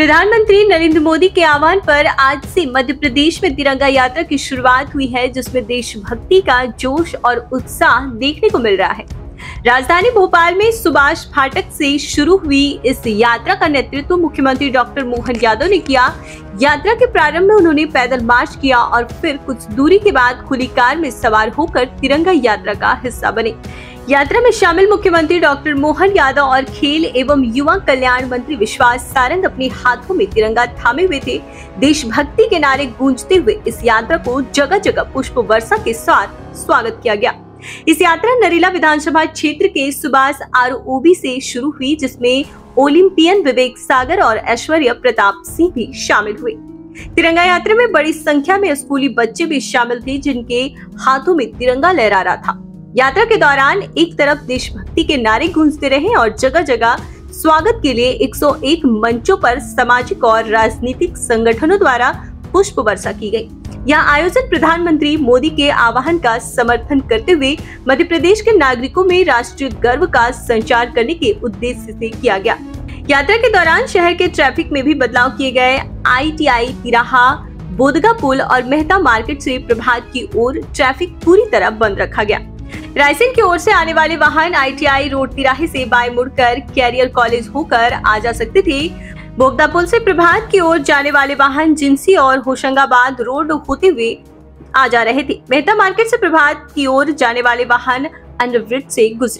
प्रधानमंत्री नरेंद्र मोदी के आह्वान पर आज से मध्य प्रदेश में तिरंगा यात्रा की शुरुआत हुई है, जिसमें देशभक्ति का जोश और उत्साह देखने को मिल रहा है। राजधानी भोपाल में सुभाष फाटक से शुरू हुई इस यात्रा का नेतृत्व मुख्यमंत्री डॉक्टर मोहन यादव ने किया। यात्रा के प्रारंभ में उन्होंने पैदल मार्च किया और फिर कुछ दूरी के बाद खुली कार में सवार होकर तिरंगा यात्रा का हिस्सा बने। यात्रा में शामिल मुख्यमंत्री डॉक्टर मोहन यादव और खेल एवं युवा कल्याण मंत्री विश्वास सारंग अपने हाथों में तिरंगा थामे हुए थे। देशभक्ति के नारे गूंजते हुए इस यात्रा को जगह जगह पुष्प वर्षा के साथ स्वागत किया गया। इस यात्रा नरेला विधानसभा क्षेत्र के सुबास आर ओबी से शुरू हुई, जिसमें ओलंपियन विवेक सागर और ऐश्वर्य प्रताप सिंह भी शामिल हुए। तिरंगा यात्रा में बड़ी संख्या में स्कूली बच्चे भी शामिल थे, जिनके हाथों में तिरंगा लहरा रहा था। यात्रा के दौरान एक तरफ़ देशभक्ति के नारे गूंजते रहे और जगह जगह स्वागत के लिए 101 मंचों पर सामाजिक और राजनीतिक संगठनों द्वारा पुष्प वर्षा की गई। यह आयोजन प्रधानमंत्री मोदी के आह्वान का समर्थन करते हुए मध्य प्रदेश के नागरिकों में राष्ट्रीय गर्व का संचार करने के उद्देश्य से किया गया। यात्रा के दौरान शहर के ट्रैफ़िक में भी बदलाव किए गए। आईटीआई, तिराहा बोधगा पुल और मेहता मार्केट से प्रभात की ओर ट्रैफ़िक पूरी तरह बंद रखा गया। रायसेन की ओर से आने वाले वाहन आईटीआई रोड तिराहे से बाय मुड़कर कैरियर कॉलेज होकर आ जा सकते थे। बोगदा पुल से प्रभात की ओर जाने वाले वाहन जिंसी और होशंगाबाद रोड होते हुए आ जा रहे थे। मेहता मार्केट से प्रभात की ओर जाने वाले वाहन अंडरब्रिज से गुजरे।